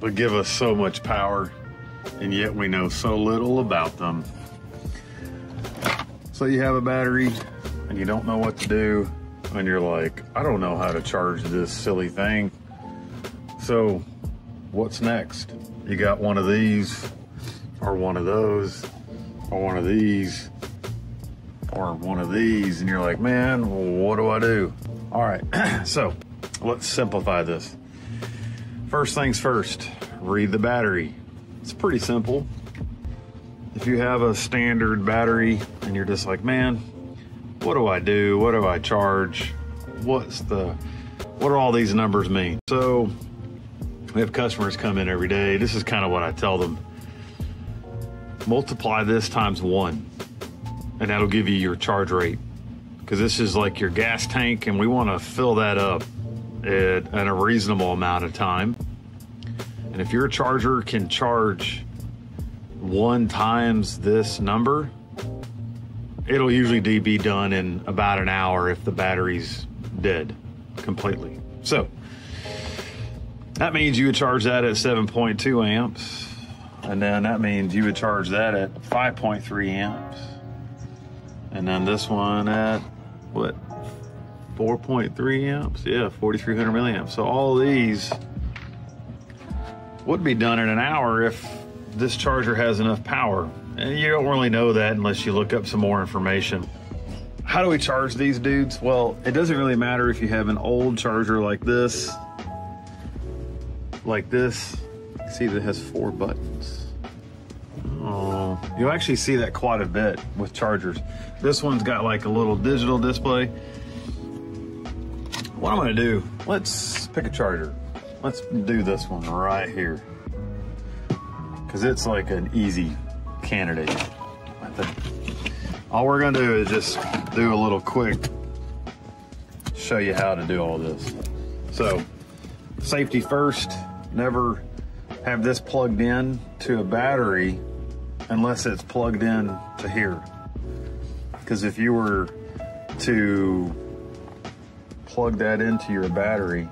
but give us so much power, and yet we know so little about them. So you have a battery and you don't know what to do, and you're like, I don't know how to charge this silly thing. So, what's next? You got one of these, or one of those, or one of these, or one of these, and you're like, man, what do I do? All right, so let's simplify this. First things first, read the battery. It's pretty simple. If you have a standard battery and you're just like, man, what do I do? What do I charge? What's the, what do all these numbers mean? So we have customers come in every day. This is kind of what I tell them. Multiply this times one, and that'll give you your charge rate. Because this is like your gas tank, and we want to fill that up at, at a reasonable amount of time. And if your charger can charge one times this number, it'll usually be done in about an hour if the battery's dead completely. So that means you would charge that at 7.2 amps. And then that means you would charge that at 5.3 amps. And then this one at what? 4.3 amps? Yeah, 4,300 milliamps. So all these would be done in an hour if this charger has enough power. And you don't really know that unless you look up some more information. How do we charge these dudes? Well, it doesn't really matter if you have an old charger like this, like this. See that has four buttons. Oh, you'll actually see that quite a bit with chargers. This one's got like a little digital display. What I'm gonna do, let's pick a charger. Let's do this one right here. Cause it's like an easy candidate, I think. All we're gonna do is just do a little quick, show you how to do all this. So, safety first, never have this plugged in to a battery unless it's plugged in to here. Because if you were to plug that into your battery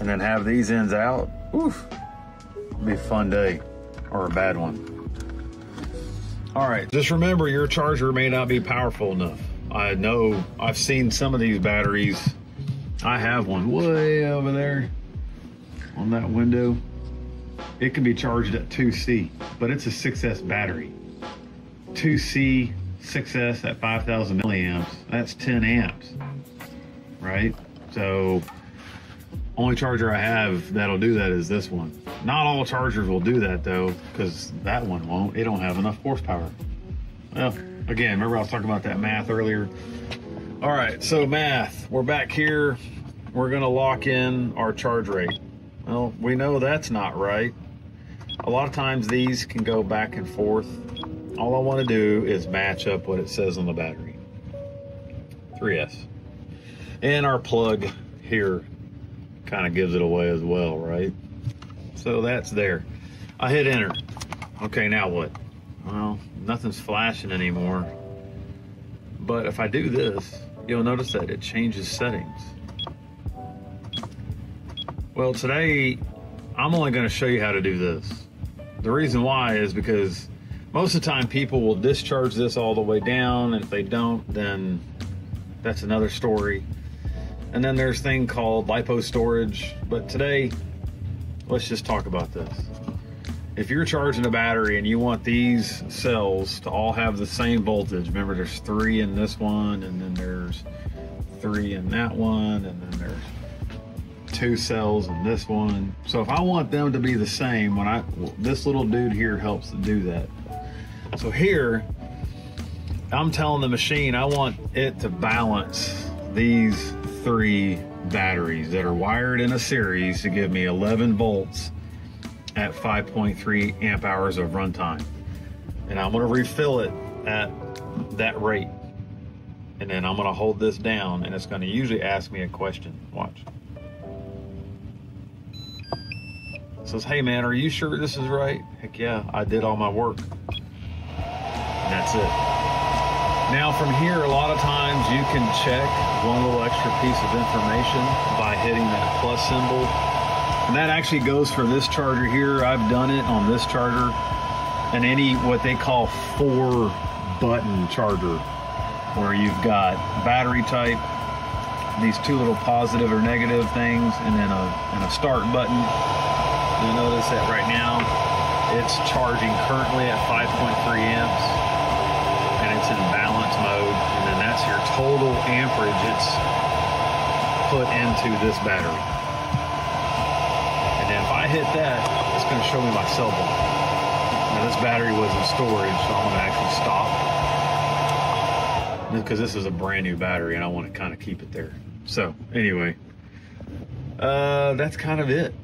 and then have these ends out, oof, be a fun day or a bad one. All right, just remember your charger may not be powerful enough. I know I've seen some of these batteries. I have one way over there on that window. It can be charged at 2C, but it's a 6S battery. 2C 6S at 5,000 milliamps, that's 10 amps, right? So only charger I have that'll do that is this one. Not all chargers will do that though, because that one won't. It don't have enough horsepower. Well, again, remember I was talking about that math earlier. All right, so math. We're back here. We're gonna lock in our charge rate. Well, we know that's not right. A lot of times these can go back and forth. All I want to do is match up what it says on the battery. 3S. And our plug here kind of gives it away as well, right? So that's there. I hit enter. Okay, now what? Well, nothing's flashing anymore. But if I do this, you'll notice that it changes settings. Well, today I'm only going to show you how to do this. The reason why is because most of the time people will discharge this all the way down, and if they don't, then that's another story. And then there's thing called lipo storage. But today, let's just talk about this. If you're charging a battery and you want these cells to all have the same voltage, remember there's three in this one, and then there's three in that one, and then there's two cells in this one. So if I want them to be the same, when I this little dude here helps to do that. So here, I'm telling the machine I want it to balance these three batteries that are wired in a series to give me 11 volts at 5.3 amp hours of runtime. And I'm gonna refill it at that rate. And then I'm gonna hold this down and it's gonna usually ask me a question. Watch. It says, hey man, are you sure this is right? Heck yeah, I did all my work. And that's it. Now from here, a lot of times you can check one little extra piece of information by hitting that plus symbol And that actually goes for this charger here. I've done it on this charger and any what they call four button charger where you've got battery type, these two little positive or negative things, and then a, and a start button. You'll notice that right now it's charging currently at 5.3 amps it's in balance mode. And then that's your total amperage it's put into this battery. And then if I hit that, it's going to show me my cell bar. Now this battery was in storage, so I'm going to actually stop because this is a brand new battery and I want to kind of keep it there. So anyway, uh, that's kind of it.